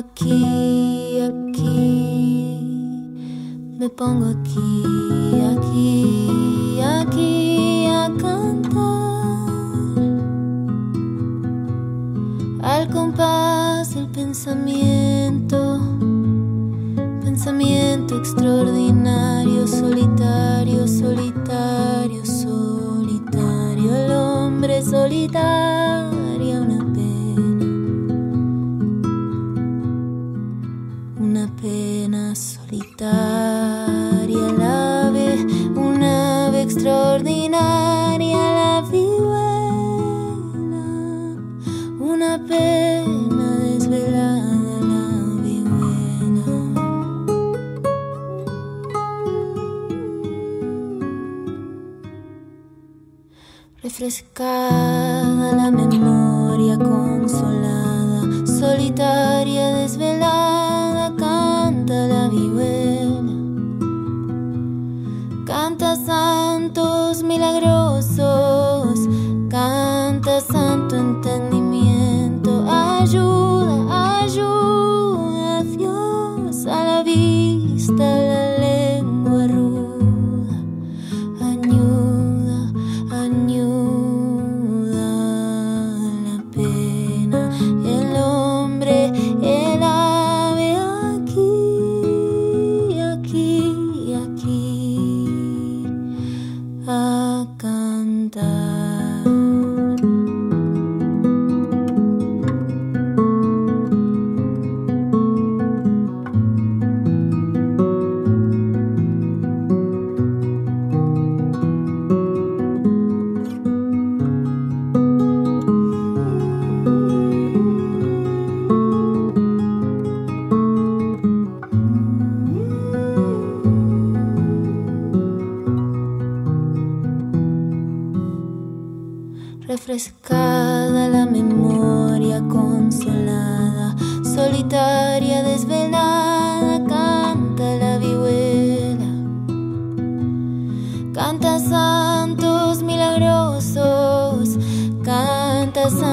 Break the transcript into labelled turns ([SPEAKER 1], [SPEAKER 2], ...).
[SPEAKER 1] Aquí, aquí. Me pongo aquí, aquí, aquí a cantar. Al compás del pensamiento. Pensamiento extraordinario, solitario, Una pena desvelada, la vihuela. Refrescada a cantar. Refrescada la memoria consolada, solitaria, desvelada, canta la vihuela. Canta santos milagrosos, canta santo